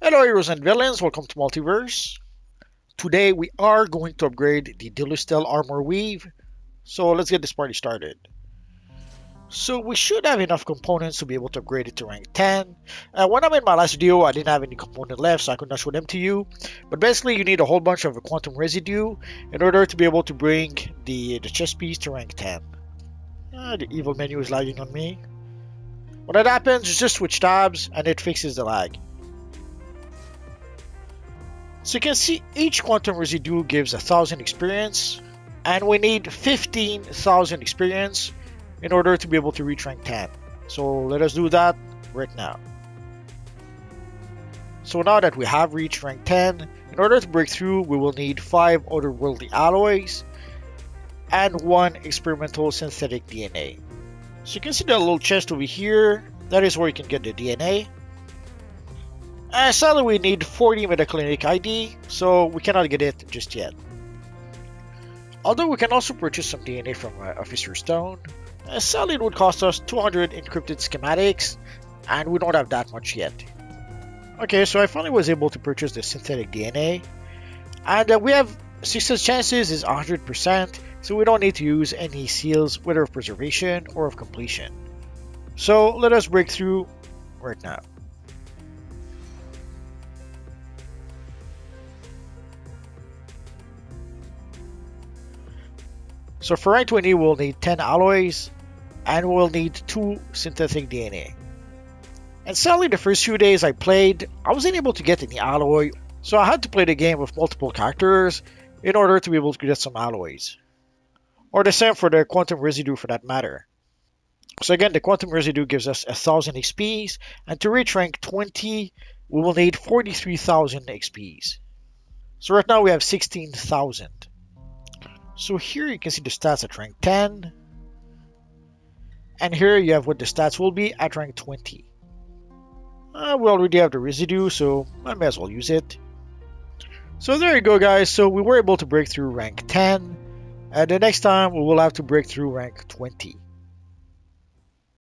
Hello heroes and villains, welcome to Multiverse. Today we are going to upgrade the Delustel Armor Weave, so let's get this party started. So we should have enough components to be able to upgrade it to rank 10. Uh, when I made my last video, I didn't have any component left, so I could not show them to you. But basically, you need a whole bunch of quantum residue in order to be able to bring the, the chest piece to rank 10. Uh, the evil menu is lagging on me. When that happens, just switch tabs and it fixes the lag. So you can see each quantum residue gives a thousand experience and we need 15,000 experience in order to be able to reach rank 10. So let us do that right now. So now that we have reached rank 10, in order to break through we will need 5 otherworldly alloys and 1 experimental synthetic DNA. So you can see that little chest over here, that is where you can get the DNA. And sadly we need 40 Metaclinic ID, so we cannot get it just yet. Although we can also purchase some DNA from uh, Officer Stone, uh, sadly it would cost us 200 encrypted schematics, and we don't have that much yet. Okay, so I finally was able to purchase the synthetic DNA, and uh, we have success chances is 100%, so we don't need to use any seals, whether of preservation or of completion. So let us break through right now. So for rank 20, we'll need 10 alloys, and we'll need 2 synthetic DNA. And sadly, the first few days I played, I wasn't able to get any alloy, so I had to play the game with multiple characters in order to be able to get some alloys. Or the same for the quantum residue for that matter. So again, the quantum residue gives us 1000 XPs, and to reach rank 20, we will need 43,000 XPs. So right now we have 16,000. So here you can see the stats at rank 10. And here you have what the stats will be at rank 20. Uh, we already have the residue, so I may as well use it. So there you go guys, so we were able to break through rank 10. And the next time we will have to break through rank 20.